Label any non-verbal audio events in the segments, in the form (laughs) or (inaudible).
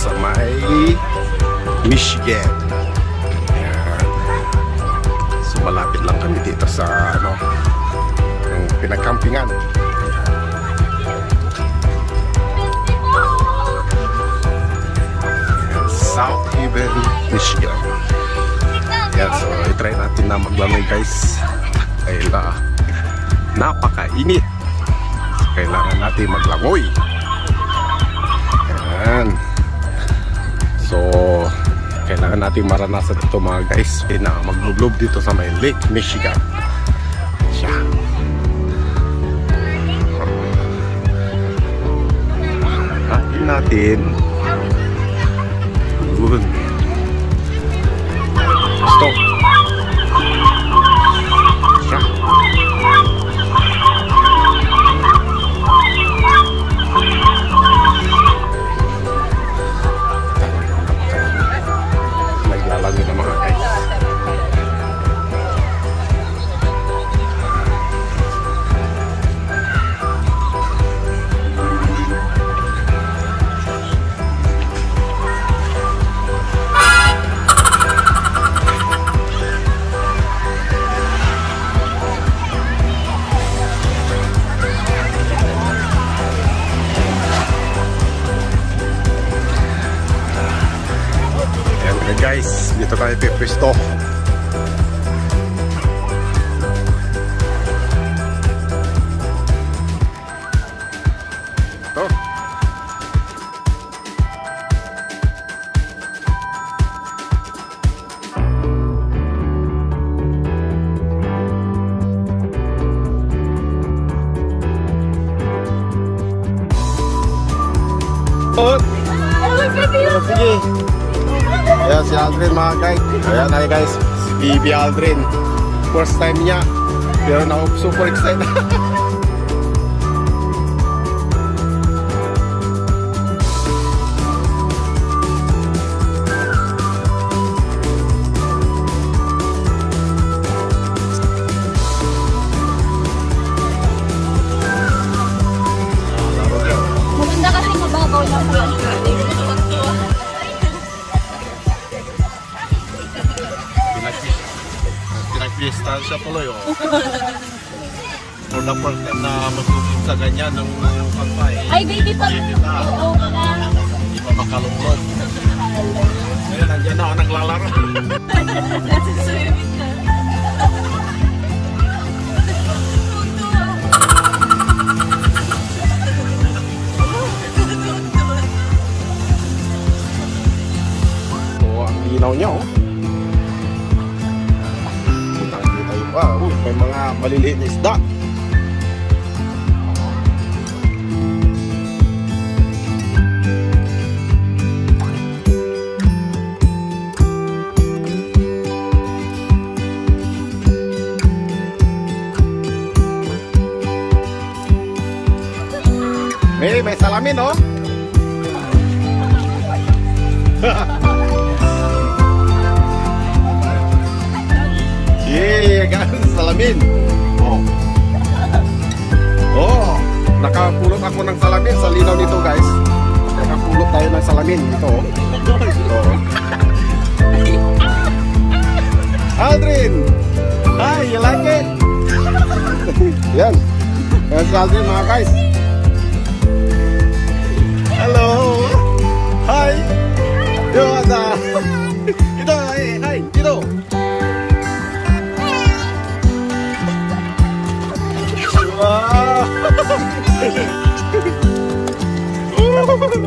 sa may Michigan. Ayan. So malapit lang kami dito sa ano, yung pinagkampingan. Ayan, South Haven, Michigan. Yan, so itry natin na maglamay guys. Dahil uh, napakainit. Kailangan natin maglangoy. Natin maranasan ito mga guys. Eh, na maglublob dito sa may Lake Michigan. Siya. Natin. Guys, dito tayo pipwesto. Ito. Oh, sige. Ayan si Aldrin mga guys. Ayan ay guys, si Bibi Aldrin. First time niya. Pero na super excited. (laughs) siya tuloy oh. For the first time na magtugtog sa ganyan ng kampay. Ay, baby pa. Oo, mga. Hindi pa makalunglog. Ngayon, nandiyan na ako naglalaro. (laughs) pa. Uy, may mga maliliit na isda. May, may salamin oh. (laughs) Yeah, guys, salamin. Oh. Oh, nakapulot ako ng salamin sa linaw nito, guys. Nakapulot tayo ng salamin. Ito. oh. Aldrin! Hi, you like it? (laughs) Yan. Yan si Aldrin, mga guys.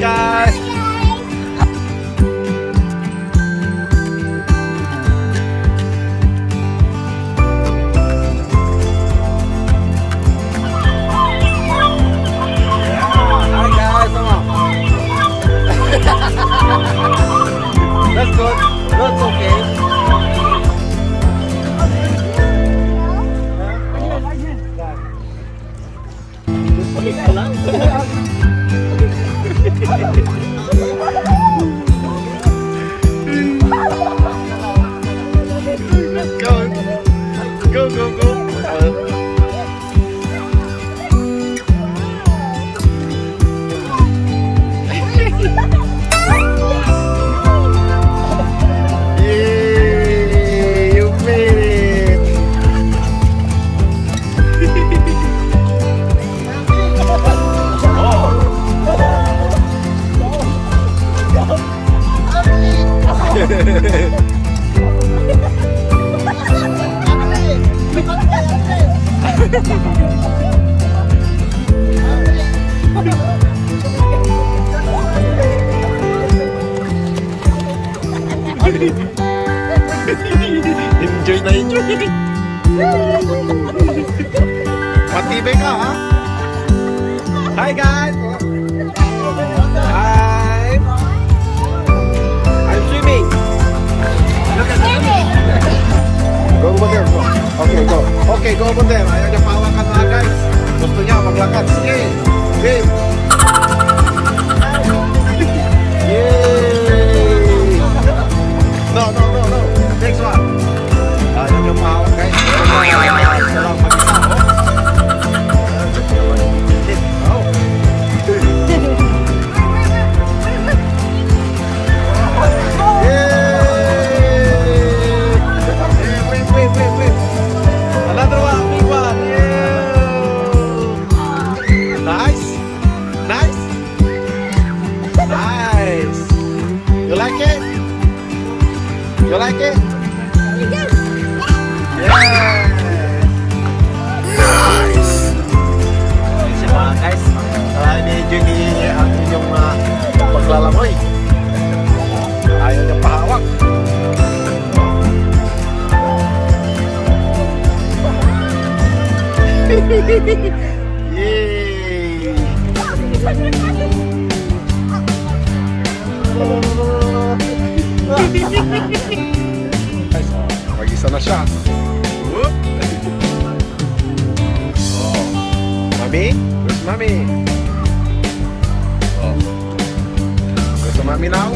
God. Oh. como tema. Lagi sana na Oh, mami? Where's mami? Oh. Where's mami now?